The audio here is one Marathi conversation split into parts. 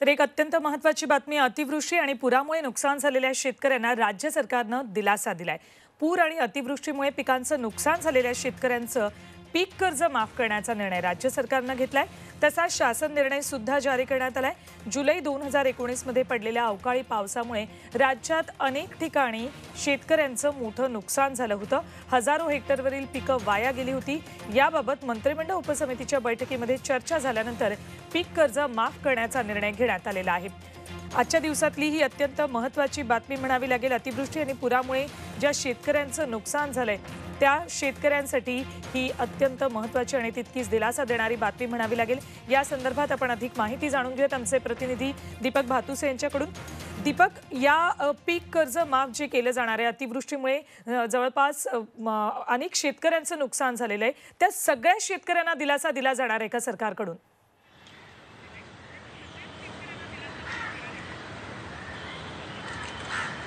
तर एक अत्यंत महत्वाची बातमी अतिवृष्टी आणि पुरामुळे नुकसान झालेल्या शेतकऱ्यांना राज्य सरकारनं दिलासा दिलाय. पूर आणि अतिवृष्टीमुळे पिकांचं नुकसान झालेल्या शेतकऱ्यांचं पीक कर्ज माफ करण्याचा निर्णय राज्य सरकारनं घेतलाय. तसा शासन निर्णय सुद्धा जारी करण्यात आलाय. जुलै दोन हजार एकोणीसमध्ये पडलेल्या अवकाळी पावसामुळे राज्यात अनेक ठिकाणी शेतकऱ्यांचं मोठं नुकसान झालं होतं. हजारो हेक्टरवरील पिकं वाया गेली होती. याबाबत मंत्रिमंडळ उपसमितीच्या बैठकीमध्ये चर्चा झाल्यानंतर पीक कर्ज माफ करण्याचा निर्णय घेण्यात आलेला आहे. आजच्या दिवसातली ही अत्यंत महत्वाची बातमी म्हणावी लागेल. अतिवृष्टी आणि पुरामुळे ज्या शेतकऱ्यांचं नुकसान झालंय त्या शेतकऱ्यांसाठी ही अत्यंत महत्वाची आणि तितकीच दिलासा देणारी बातमी म्हणावी लागेल. या संदर्भात आपण अधिक माहिती जाणून घेऊयात. आमचे प्रतिनिधी दीपक भातुसे यांच्याकडून. दीपक या पीक कर्ज माफ जे केलं जाणार आहे अतिवृष्टीमुळे जवळपास अनेक शेतकऱ्यांचं नुकसान झालेलं आहे. त्या सगळ्या शेतकऱ्यांना दिलासा दिला जाणार आहे का सरकारकडून?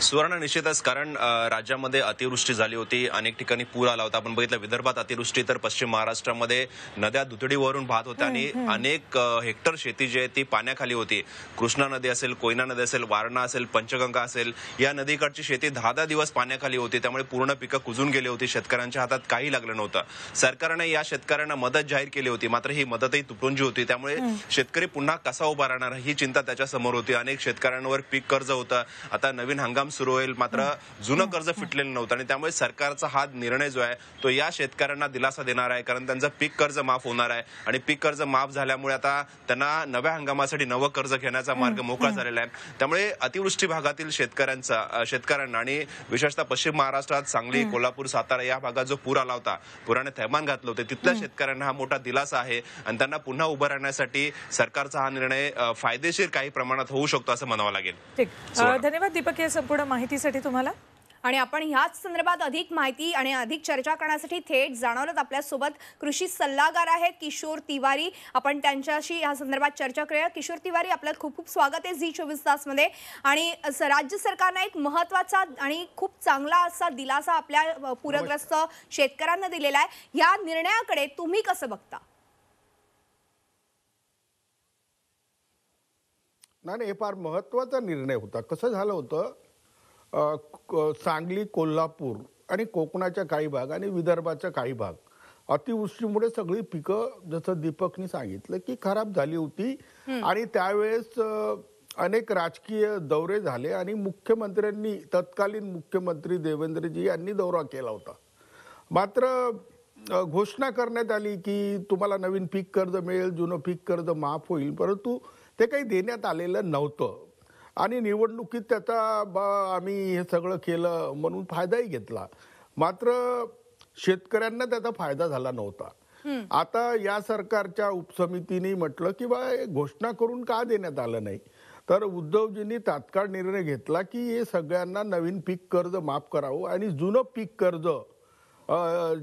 सुवर्ण निश्चितच कारण राज्यामध्ये अतिवृष्टी झाली होती. अनेक ठिकाणी पूर आला होता. आपण बघितलं विदर्भात अतिवृष्टी तर पश्चिम महाराष्ट्रामध्ये नद्या दुथडीवरून वाहत होत्या आणि अनेक हेक्टर शेती जी आहे ती पाण्याखाली होती. कृष्णा नदी असेल कोयना नदी असेल वारणा असेल पंचगंगा असेल या नदीकडची शेती दहा दहा दिवस पाण्याखाली होती. त्यामुळे पूर्ण पिकं कुजून गेली होती. शेतकऱ्यांच्या हातात काही लागलं नव्हतं. सरकारने या शेतकऱ्यांना मदत जाहीर केली होती. मात्र ही मदतही तुटुंजी होती. त्यामुळे शेतकरी पुन्हा कसा उभा राहणार? ही चिंता त्याच्यासमोर होती. अनेक शेतकऱ्यांवर पीक कर्ज होतं. आता नवीन हंगाम सुरू होईल. मात्र जुनं कर्ज फिटलेलं नव्हतं आणि त्यामुळे सरकारचा हा निर्णय जो आहे तो या शेतकऱ्यांना दिलासा देणार आहे. कारण त्यांचं पीक कर्ज माफ होणार आहे. आणि पीक कर्ज माफ झाल्यामुळे आता त्यांना नव्या हंगामासाठी नवं कर्ज घेण्याचा मार्ग मोकळा झालेला आहे. त्यामुळे अतिवृष्टी भागातील शेतकऱ्यांचा शेतकऱ्यांना आणि विशेषतः पश्चिम महाराष्ट्रात सांगली कोल्हापूर सातारा या भागात जो पूर आला होता पुराने थैमान घातलं होते तिथल्या शेतकऱ्यांना हा मोठा दिलासा आहे. आणि त्यांना पुन्हा उभं राहण्यासाठी सरकारचा हा निर्णय फायदेशीर काही प्रमाणात होऊ शकतो असं म्हणावं लागेल. धन्यवाद दीपक या संपूर्ण माहितीसाठी तुम्हाला? आणि आपण ह्याच संदर्भात अधिक माहिती आणि अधिक चर्चा करण्यासाठी थेट जाणवलं आपल्यासोबत कृषी सल्लागार आहेत किशोर तिवारी. आपण त्यांच्याशी या संदर्भात चर्चा करूया. किशोर तिवारी आपलं खूप खूप स्वागत आहे झी चोवीस तासमध्ये. आणि राज्य सरकारनं एक महत्त्वाचा आणि खूप चांगला असा दिलासा आपल्या पूरग्रस्त शेतकऱ्यांना दिलेला आहे. ह्या निर्णयाकडे तुम्ही कसं बघता? नाही नाही, हे फार महत्त्वाचा निर्णय होता. कसं झालं होतं? सांगली कोल्हापूर आणि कोकणाच्या काही भाग आणि विदर्भाच्या काही भाग. अतिवृष्टीमुळे सगळी पिकं जसं दीपकनी सांगितलं की खराब झाली होती. आणि त्यावेळेस अनेक राजकीय दौरे झाले आणि मुख्यमंत्र्यांनी तत्कालीन मुख्यमंत्री देवेंद्रजी यांनी दौरा केला होता. मात्र घोषणा करण्यात आली की तुम्हाला नवीन पीक कर्ज मिळेल जुनं पीक कर्ज माफ होईल परंतु ते काही देण्यात आलेलं नव्हतं. आणि निवडणुकीत त्याचा बा आम्ही हे सगळं केलं म्हणून फायदाही घेतला. मात्र शेतकऱ्यांना त्याचा फायदा झाला नव्हता. आता या सरकारच्या उपसमितीने म्हटलं की बा घोषणा करून का देण्यात आलं नाही? तर उद्धवजींनी तात्काळ निर्णय घेतला की हे सगळ्यांना नवीन पीक कर्ज माफ करावं आणि जुनं पीक कर्ज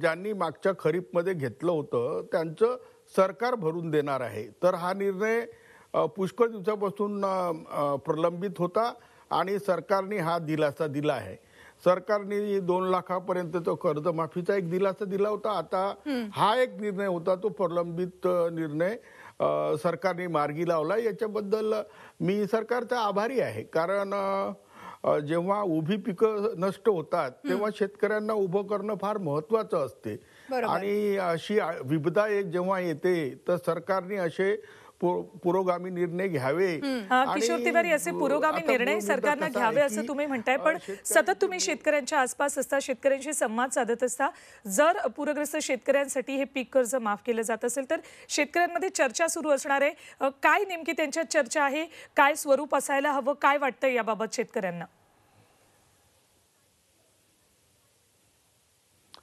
ज्यांनी मागच्या खरीपमध्ये घेतलं होतं त्यांचं सरकार भरून देणार आहे. तर हा निर्णय पुष्कळ दिवसापासून प्रलंबित होता आणि सरकारने हा दिलासा दिला आहे. सरकारने दोन लाखापर्यंत तो कर्जमाफीचा एक दिलासा दिला होता. आता हा एक निर्णय होता तो प्रलंबित निर्णय सरकारने मार्गी लावला. याच्याबद्दल मी सरकारचा आभारी आहे. कारण जेव्हा उभी पिकं नष्ट होतात तेव्हा शेतकऱ्यांना उभं करणं फार महत्वाचं असते. आणि अशी विपदा जेव्हा येते तर सरकारने असे पुरोगामी निर्णय घ्यावे. हा, किशोर तिवारी असे पुरोगामी आता निर्णय सरकारनं घ्यावे असं तुम्ही म्हणताय पण सतत तुम्ही शेतकऱ्यांच्या आसपास असता शेतकऱ्यांशी संवाद साधत असता. जर पूरग्रस्त शेतकऱ्यांसाठी हे पीक कर्ज माफ केलं जात असेल तर शेतकऱ्यांमध्ये चर्चा सुरू असणार आहे. काय नेमकी त्यांच्यात चर्चा आहे? काय स्वरूप असायला हवं? काय वाटतंय याबाबत शेतकऱ्यांना?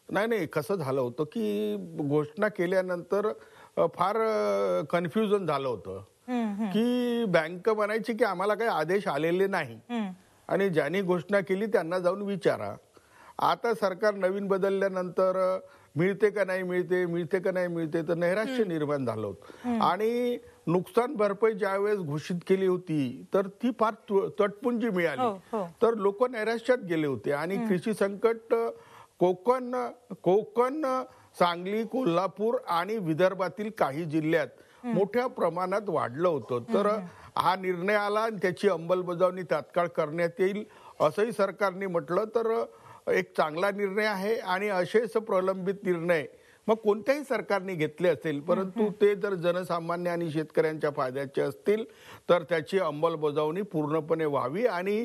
नाही नाही कसं झालं होतं की घोषणा केल्यानंतर फार कन्फ्युजन झालं होतं. की बँक म्हणायची की आम्हाला काही आदेश आलेले नाही. आणि ज्यांनी घोषणा केली त्यांना जाऊन विचारा. आता सरकार नवीन बदलल्यानंतर मिळते का नाही मिळते मिळते का नाही मिळते तर नैराश्य निर्माण झालं होतं. आणि नुकसान भरपाई ज्यावेळेस घोषित केली होती तर ती फार तटपुंजी हो, मिळाली. हो. तर लोक नैराश्यात गेले होते. आणि कृषी संकट कोकण कोकण सांगली कोल्हापूर आणि विदर्भातील काही जिल्ह्यात मोठ्या प्रमाणात वाढलं होतं. तर हा निर्णय आला आणि त्याची अंमलबजावणी तात्काळ करण्यात येईल असंही सरकारने म्हटलं. तर एक चांगला निर्णय आहे आणि असेच प्रलंबित निर्णय मग कोणत्याही सरकारने घेतले असेल परंतु ते जर जनसामान्य आणि शेतकऱ्यांच्या फायद्याचे असतील तर त्याची अंमलबजावणी पूर्णपणे व्हावी आणि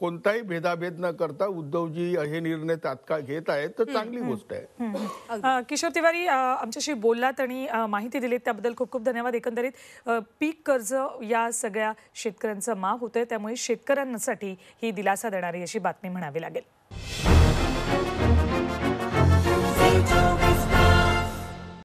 कोणताही भेदाभेद न करता उद्धवजी हे निर्णय तात्काळ घेत आहेत तर चांगली गोष्ट आहे. किशोर तिवारी आमच्याशी बोललात आणि माहिती दिलीत त्याबद्दल खूप खूप धन्यवाद. एकंदरीत पीक कर्ज या सगळ्या शेतकऱ्यांचं माफ होतंय त्यामुळे शेतकऱ्यांसाठी ही दिलासा देणारी अशी बातमी म्हणावी लागेल.